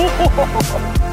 哦吼吼吼